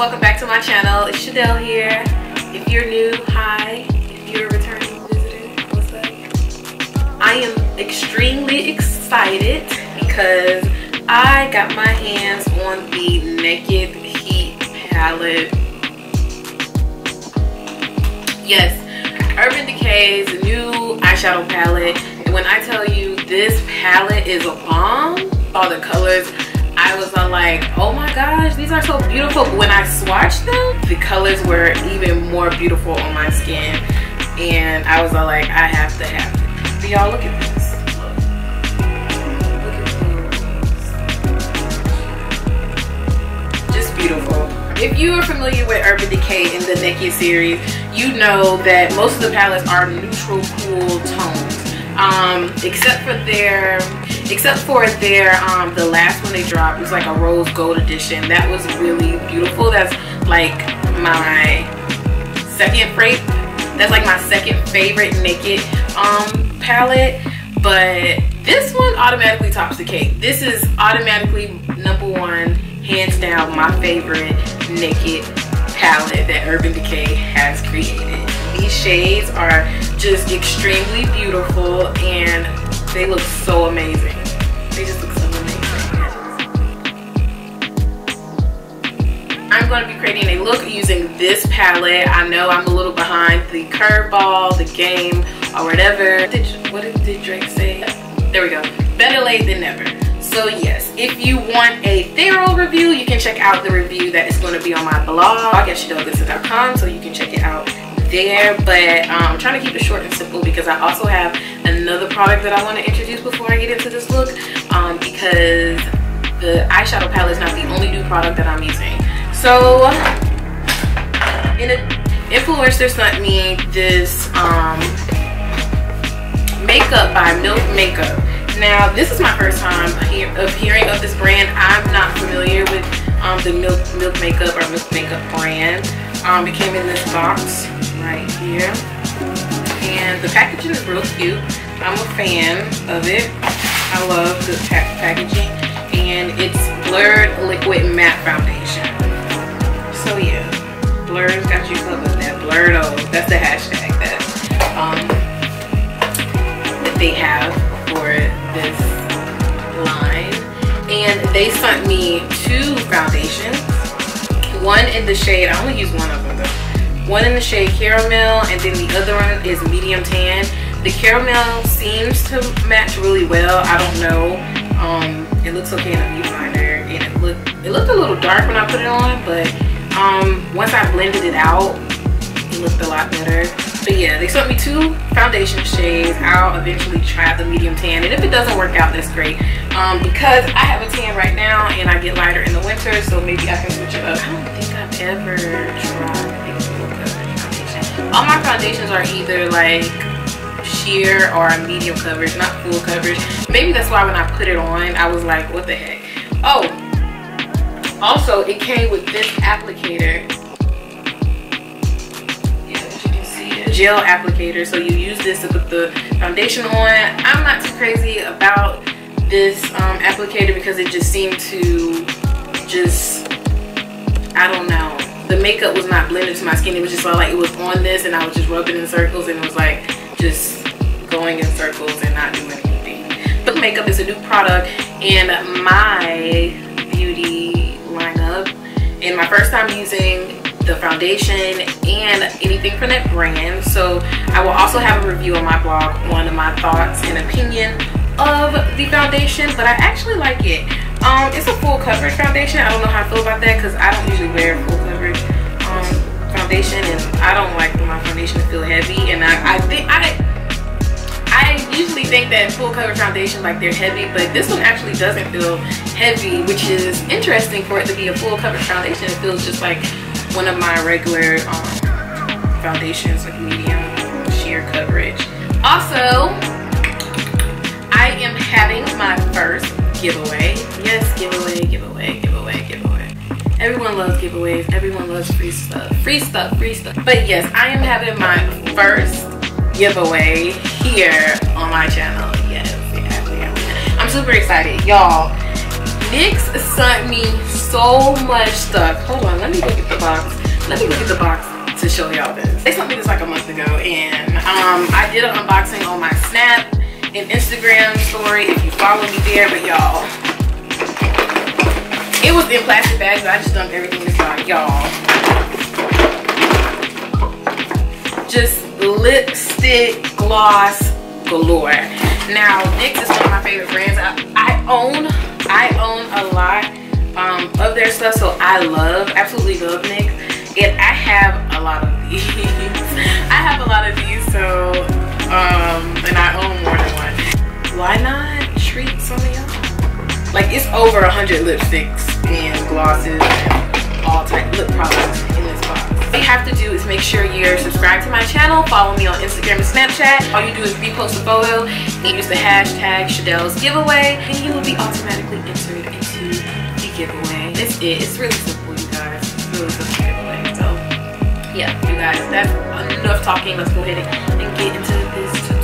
welcome back to my channel. It's Shadelle here. If you're new, hi. If you're a returning visitor, what's up? I am extremely excited because I got my hands on the Naked Heat palette. Yes, Urban Decay's new eyeshadow palette. And when I tell you this palette is a bomb, all the colors, I was like, oh my gosh, these are so beautiful. But when I swatched them, the colors were even more beautiful on my skin. And I was like, I have to have it. Y'all look at this? Just beautiful. If you are familiar with Urban Decay in the Naked series, you know that most of the palettes are neutral, cool tones. Um, except for their except for their um the last one they dropped was like a rose gold edition. That was really beautiful. That's like my second favorite that's like my second favorite naked um palette. But this one automatically tops the cake this is automatically number one hands down my favorite naked palette that urban decay has created. These shades are just extremely beautiful and they look so amazing going to be creating a look using this palette. I know I'm a little behind the curveball, the game, or whatever. What did, what did Drake say? There we go. Better late than never. So yes, if you want a thorough review, you can check out the review that is going to be on my blog at shadellegoodson.com so you can check it out there but um, I'm trying to keep it short and simple because I also have another product that I want to introduce before I get into this look um, because the eyeshadow palette is not the only new product that I'm using so in a influencer sent me this um, makeup by Milk Makeup now this is my first time of hearing of this brand I'm not familiar with um, the Milk Milk Makeup or Milk Makeup brand um, it came in this box right here. And the packaging is real cute. I'm a fan of it. I love the pa packaging. And it's Blurred Liquid Matte Foundation. So yeah, Blurred's got you covered. That Blurred, oh, that's the hashtag that, um, that they have for this line. And they sent me two foundations. One in the shade, I only use one of them though one in the shade caramel and then the other one is medium tan the caramel seems to match really well i don't know um it looks okay in the viewfinder and it looked it looked a little dark when i put it on but um once i blended it out it looked a lot better. But yeah they sent me two foundation shades. I'll eventually try the medium tan. And if it doesn't work out that's great. Um because i have a tan right now and i get lighter in the winter so maybe i can switch it up. I don't think i've ever tried all my foundations are either like sheer or medium coverage not full coverage. Maybe that's why when i put it on i was like what the heck? Oh also it came with this applicator gel applicator so you use this to put the foundation on i'm not too crazy about this um, applicator because it just seemed to just i don't know the makeup was not blended to my skin. It was just like it was on this and I was just rubbing in circles and it was like just going in circles and not doing anything. But makeup is a new product in my beauty. And my first time using the foundation and anything from that brand. So I will also have a review on my blog on my thoughts and opinion of the foundation. But I actually like it. Um, it's a full coverage foundation. I don't know how I feel about that because I don't usually wear full coverage um, foundation and I don't like my foundation to feel heavy and I, I think I I usually think that full coverage foundation like they're heavy but this one actually doesn't feel heavy which is interesting for it to be a full coverage foundation it feels just like one of my regular um, foundations like medium sheer coverage also I am having my first giveaway. Yes, giveaway, giveaway, giveaway, giveaway. Everyone loves giveaways. Everyone loves free stuff. Free stuff, free stuff. But yes, I am having my first giveaway here on my channel. Yes. I'm super excited. Y'all, NYX sent me so much stuff. Hold on, let me look at the box. Let me look at the box to show y'all this. They sent me this like a month ago and um, I did an unboxing on my Snap and Instagram story if you follow me there, but y'all, it was in plastic bags, but I just dumped everything inside, y'all. Just lipstick gloss galore. Now, NYX is one of my favorite brands. I, I own, I own a lot um, of their stuff, so I love, absolutely love NYX and I have a lot of these. I have a lot of these, so um, and I own more than one. Why not treat some of y'all? Like it's over a hundred lipsticks and glosses and all type lip products. All you have to do is make sure you're subscribed to my channel, follow me on Instagram and Snapchat. All you do is repost a photo and use the hashtag Shadelle's giveaway and you will be automatically entered into the giveaway. That's it. It's really simple, you guys. Really simple giveaway. So yeah, you guys, that's enough talking. Let's go ahead and get into this